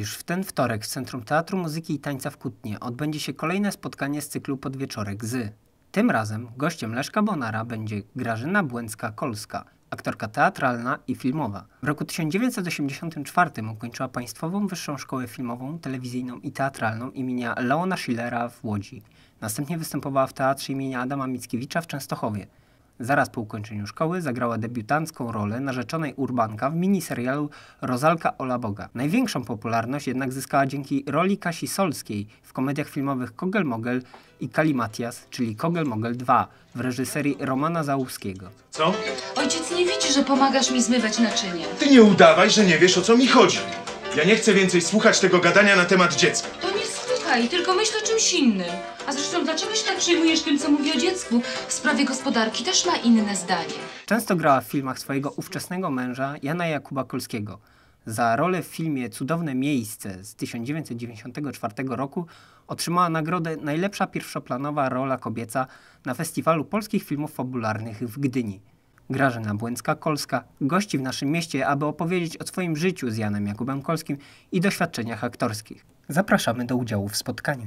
Już w ten wtorek w Centrum Teatru Muzyki i Tańca w Kutnie odbędzie się kolejne spotkanie z cyklu Podwieczorek z. Tym razem gościem Leszka Bonara będzie Grażyna Błęcka-Kolska, aktorka teatralna i filmowa. W roku 1984 ukończyła Państwową Wyższą Szkołę Filmową, Telewizyjną i Teatralną imienia Leona Schillera w Łodzi. Następnie występowała w Teatrze imienia Adama Mickiewicza w Częstochowie. Zaraz po ukończeniu szkoły zagrała debiutancką rolę narzeczonej Urbanka w miniserialu Rozalka Ola Boga. Największą popularność jednak zyskała dzięki roli Kasi Solskiej w komediach filmowych Kogel Mogel i Kalimatias, czyli Kogel Mogel 2 w reżyserii Romana Załuskiego. Co? Ojciec nie widzi, że pomagasz mi zmywać naczynia. Ty nie udawaj, że nie wiesz o co mi chodzi. Ja nie chcę więcej słuchać tego gadania na temat dziecka. To słuchaj, tylko myśl o czymś innym. A zresztą dlaczego się tak przejmujesz tym, co mówi o dziecku? W sprawie gospodarki też ma inne zdanie. Często grała w filmach swojego ówczesnego męża Jana Jakuba Kolskiego. Za rolę w filmie Cudowne Miejsce z 1994 roku otrzymała nagrodę Najlepsza pierwszoplanowa rola kobieca na Festiwalu Polskich Filmów Fabularnych w Gdyni. Grażyna Błęcka-Kolska gości w naszym mieście, aby opowiedzieć o swoim życiu z Janem Jakubem Kolskim i doświadczeniach aktorskich. Zapraszamy do udziału w spotkaniu.